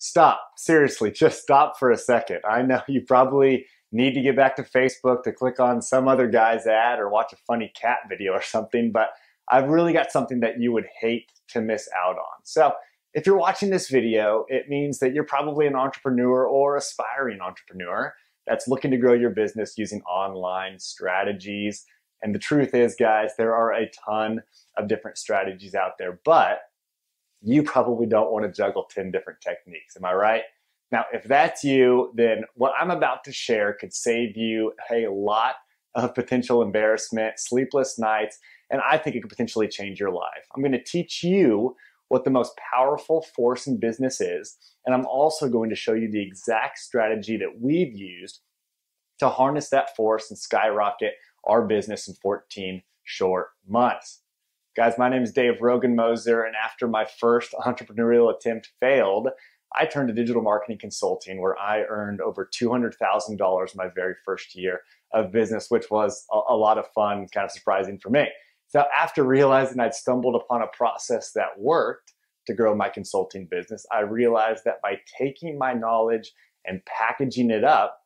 stop. Seriously, just stop for a second. I know you probably need to get back to Facebook to click on some other guy's ad or watch a funny cat video or something, but I've really got something that you would hate to miss out on. So if you're watching this video, it means that you're probably an entrepreneur or aspiring entrepreneur that's looking to grow your business using online strategies. And the truth is, guys, there are a ton of different strategies out there, but you probably don't want to juggle 10 different techniques. Am I right? Now, if that's you, then what I'm about to share could save you a lot of potential embarrassment, sleepless nights, and I think it could potentially change your life. I'm going to teach you what the most powerful force in business is, and I'm also going to show you the exact strategy that we've used to harness that force and skyrocket our business in 14 short months. Guys, my name is Dave Rogenmoser, and after my first entrepreneurial attempt failed, I turned to digital marketing consulting where I earned over $200,000 my very first year of business, which was a, lot of fun, kind of surprising for me. So after realizing I'd stumbled upon a process that worked to grow my consulting business, I realized that by taking my knowledge and packaging it up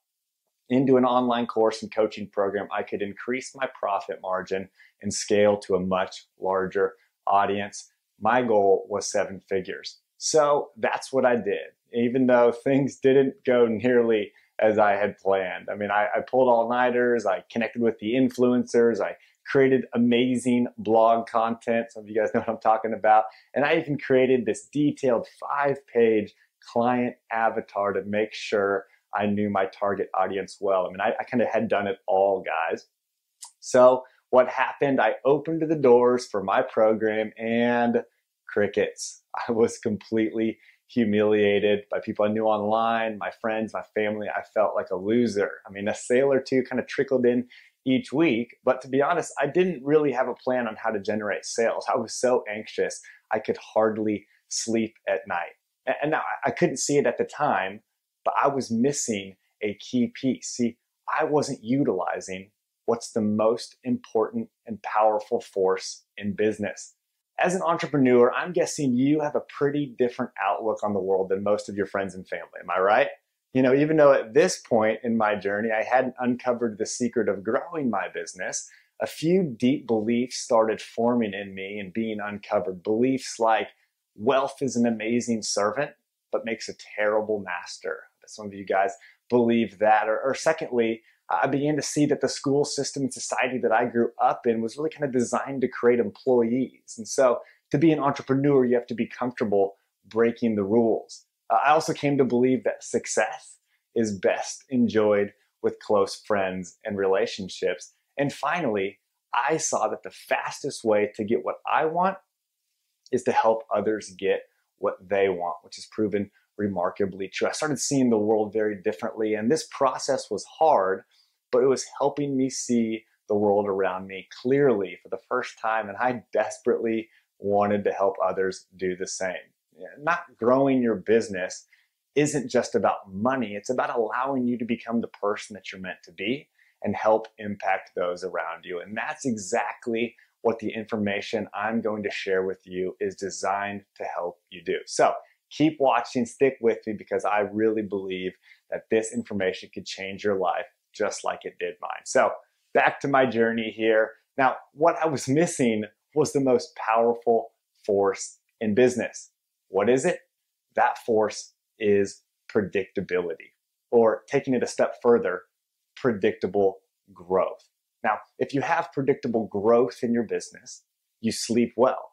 into an online course and coaching program, I could increase my profit margin and scale to a much larger audience. My goal was seven figures. So that's what I did, even though things didn't go nearly as I had planned. I mean, I, I pulled all nighters, I connected with the influencers, I created amazing blog content. Some of you guys know what I'm talking about. And I even created this detailed five page client avatar to make sure I knew my target audience well. I mean, I, I kind of had done it all, guys. So what happened? I opened the doors for my program and crickets. I was completely humiliated by people I knew online, my friends, my family. I felt like a loser. I mean, a sale or two kind of trickled in each week, but to be honest, I didn't really have a plan on how to generate sales. I was so anxious, I could hardly sleep at night. And now I couldn't see it at the time, but I was missing a key piece. See, I wasn't utilizing what's the most important and powerful force in business. As an entrepreneur, I'm guessing you have a pretty different outlook on the world than most of your friends and family. Am I right? You know, even though at this point in my journey, I hadn't uncovered the secret of growing my business, a few deep beliefs started forming in me and being uncovered. Beliefs like wealth is an amazing servant, but makes a terrible master some of you guys believe that. Or, or secondly, I began to see that the school system and society that I grew up in was really kind of designed to create employees. And so to be an entrepreneur, you have to be comfortable breaking the rules. Uh, I also came to believe that success is best enjoyed with close friends and relationships. And finally, I saw that the fastest way to get what I want is to help others get what they want, which is proven remarkably true. I started seeing the world very differently, and this process was hard, but it was helping me see the world around me clearly for the first time, and I desperately wanted to help others do the same. Not growing your business isn't just about money, it's about allowing you to become the person that you're meant to be and help impact those around you. And that's exactly what the information I'm going to share with you is designed to help you do. So, keep watching, stick with me because I really believe that this information could change your life just like it did mine. So back to my journey here. Now, what I was missing was the most powerful force in business. What is it? That force is predictability, or taking it a step further, predictable growth. Now, if you have predictable growth in your business, you sleep well.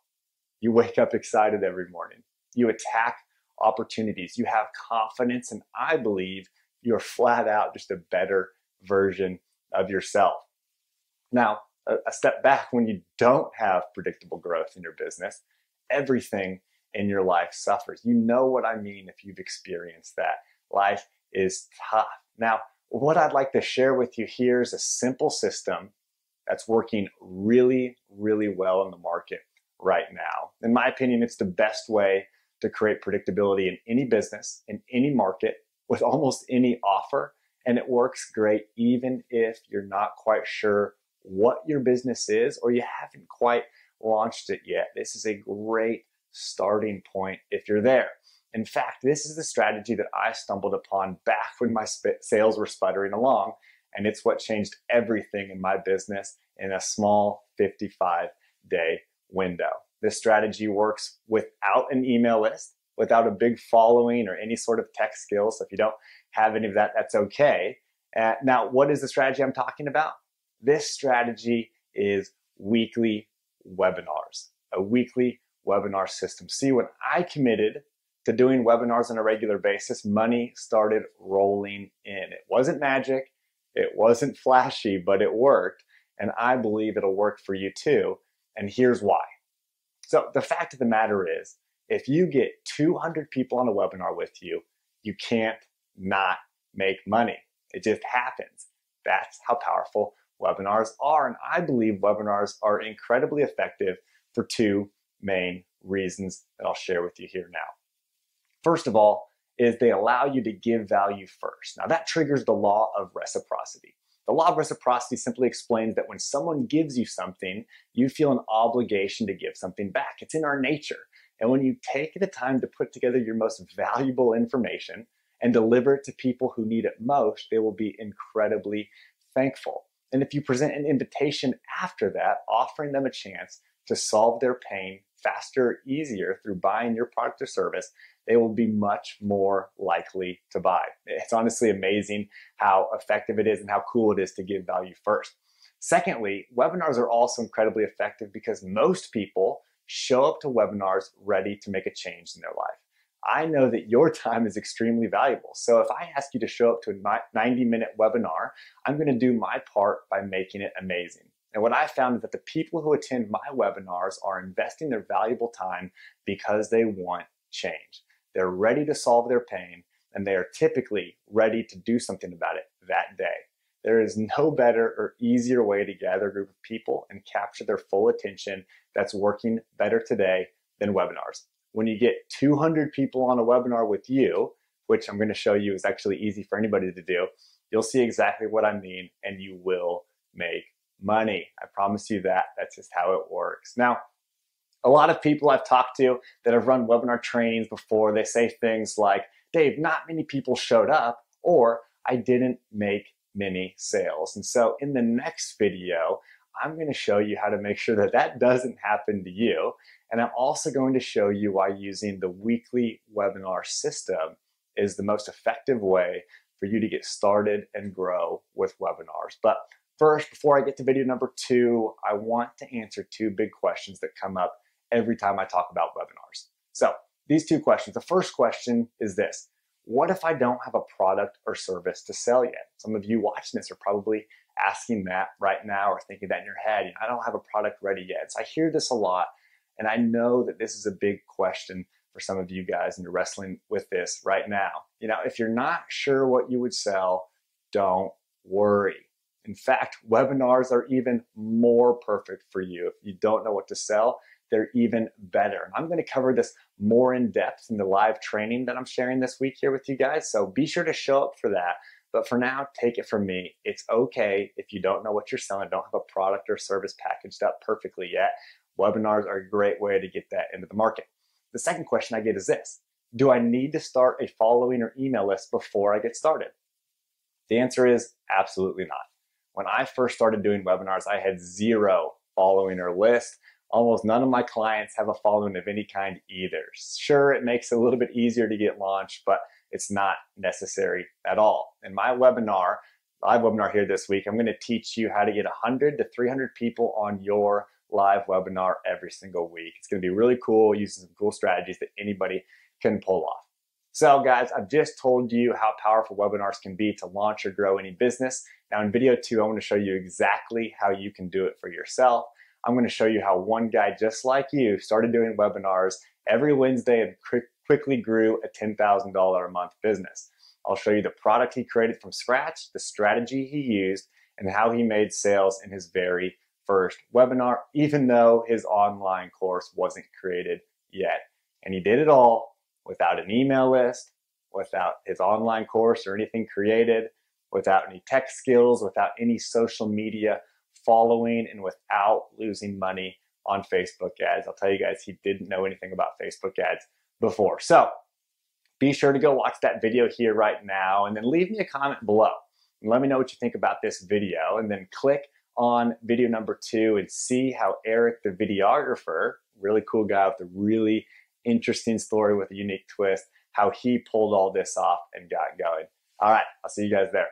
You wake up excited every morning. You attack opportunities. You have confidence, and I believe you're flat out just a better version of yourself. Now, a, a step back when you don't have predictable growth in your business, everything in your life suffers. You know what I mean if you've experienced that. Life is tough. Now, what I'd like to share with you here is a simple system that's working really, really well in the market right now. In my opinion, it's the best way to create predictability in any business, in any market, with almost any offer. And it works great even if you're not quite sure what your business is or you haven't quite launched it yet. This is a great starting point if you're there. In fact, this is the strategy that I stumbled upon back when my sales were sputtering along, and it's what changed everything in my business in a small 55 day window. This strategy works without an email list, without a big following or any sort of tech skills. So if you don't have any of that, that's okay. Uh, now, what is the strategy I'm talking about? This strategy is weekly webinars, a weekly webinar system. See, when I committed to doing webinars on a regular basis, money started rolling in. It wasn't magic, it wasn't flashy, but it worked. And I believe it'll work for you too. And here's why. So, the fact of the matter is, if you get 200 people on a webinar with you, you can't not make money. It just happens. That's how powerful webinars are. And I believe webinars are incredibly effective for two main reasons that I'll share with you here now. First of all, is they allow you to give value first. Now that triggers the law of reciprocity. The law of reciprocity simply explains that when someone gives you something, you feel an obligation to give something back. It's in our nature. And when you take the time to put together your most valuable information and deliver it to people who need it most, they will be incredibly thankful. And if you present an invitation after that, offering them a chance to solve their pain faster, easier through buying your product or service, they will be much more likely to buy. It's honestly amazing how effective it is and how cool it is to give value first. Secondly, webinars are also incredibly effective because most people show up to webinars ready to make a change in their life. I know that your time is extremely valuable. So if I ask you to show up to a 90 minute webinar, I'm going to do my part by making it amazing. And what I found is that the people who attend my webinars are investing their valuable time because they want change. They're ready to solve their pain and they are typically ready to do something about it that day. There is no better or easier way to gather a group of people and capture their full attention that's working better today than webinars. When you get 200 people on a webinar with you, which I'm going to show you is actually easy for anybody to do, you'll see exactly what I mean and you will make money. I promise you that. That's just how it works. Now, a lot of people I've talked to that have run webinar trainings before, they say things like, Dave, not many people showed up, or I didn't make many sales. And so in the next video, I'm going to show you how to make sure that that doesn't happen to you. And I'm also going to show you why using the weekly webinar system is the most effective way for you to get started and grow with webinars. But first, before I get to video number two, I want to answer two big questions that come up every time I talk about webinars. So these two questions. The first question is this. What if I don't have a product or service to sell yet? Some of you watching this are probably asking that right now or thinking that in your head. You know, I don't have a product ready yet. So I hear this a lot, and I know that this is a big question for some of you guys, and you're wrestling with this right now. You know, if you're not sure what you would sell, don't worry. In fact, webinars are even more perfect for you. If you don't know what to sell, they're even better. And I'm going to cover this more in depth in the live training that I'm sharing this week here with you guys. So be sure to show up for that. But for now, take it from me. It's okay if you don't know what you're selling, don't have a product or service packaged up perfectly yet. Webinars are a great way to get that into the market. The second question I get is this Do I need to start a following or email list before I get started? The answer is absolutely not. When I first started doing webinars, I had zero following or list. Almost none of my clients have a following of any kind either. Sure, it makes it a little bit easier to get launched, but it's not necessary at all. In my webinar, live webinar here this week, I'm going to teach you how to get 100 to 300 people on your live webinar every single week. It's going to be really cool using some cool strategies that anybody can pull off. So guys, I've just told you how powerful webinars can be to launch or grow any business. Now in video two, I want to show you exactly how you can do it for yourself. I'm going to show you how one guy just like you started doing webinars every Wednesday and quickly grew a $10,000 a month business. I'll show you the product he created from scratch, the strategy he used, and how he made sales in his very first webinar, even though his online course wasn't created yet. And he did it all without an email list, without his online course or anything created, without any tech skills, without any social media following, and without losing money on Facebook ads. I'll tell you guys, he didn't know anything about Facebook ads before. So be sure to go watch that video here right now and then leave me a comment below. Let me know what you think about this video and then click on video number two and see how Eric, the videographer, really cool guy with a really interesting story with a unique twist, how he pulled all this off and got going. All right, I'll see you guys there.